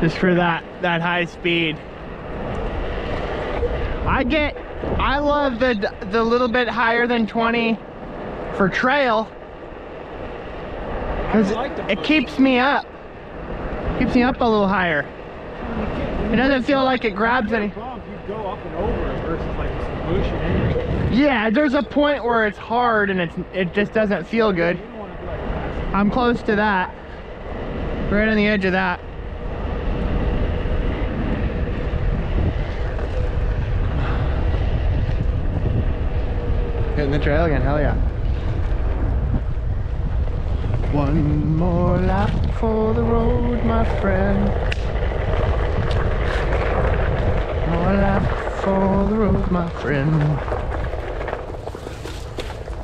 Just for that, that high speed. I get, I love the, the little bit higher than 20 for trail. Cause like the it keeps me up. Keeps me up a little higher. It doesn't feel like it grabs any. Bump, you go up and over it versus like just pushing in. Yeah, there's a point where it's hard and it's it just doesn't feel good. You don't want to be like that. I'm close to that. Right on the edge of that. Hitting the trail again, hell yeah. One more lap for the road, my friend. More lap for the road, my friend.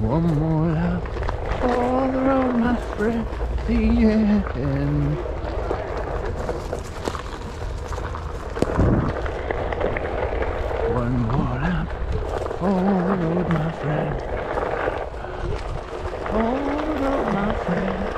One more lap for the road, my friend. The end. One more lap for the road, my friend. For the road, my friend.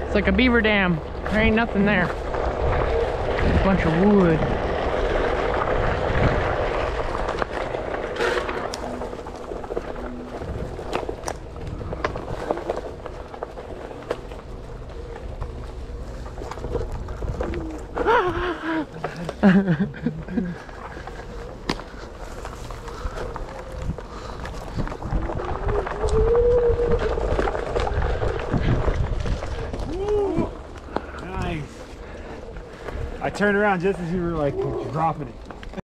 It's like a beaver dam. There ain't nothing there. A bunch of wood. I turned around just as you were like dropping it.